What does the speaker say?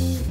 Mm-hmm.